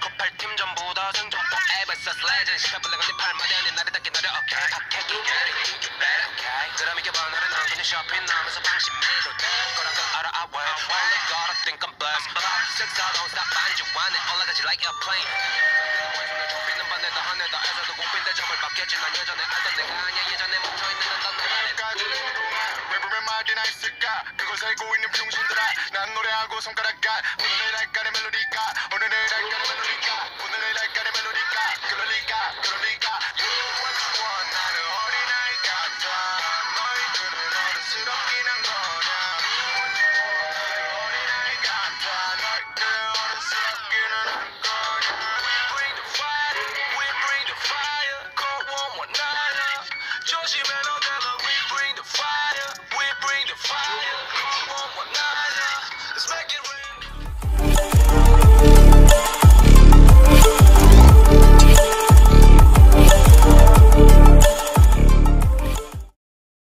급팔팀 전부 다 승조포 에베서스 레전드 시간불레 걸린 팔마대는 나를 닦게 너려 오케이 오케이 you get it you bet okay 그럼 이게 번호를 남기는 네 쇼핑 나면서 방심 매도 될 거라고 알아 I will. only God I think I'm blessed but I'm sick so don't stop 반주하네 올라가지 like a plane. 왼손을 좁히는 반에다 하늘다 에서도 고핀데 점을 받겠지. 난 여전히 알던 내가 아니야. 예전에 멈춰있는 넌 나를 왜 보면 막이나 있을까? 그걸 살고 있는 병신들아. 난 노래하고 손가락 가 오늘은 조심해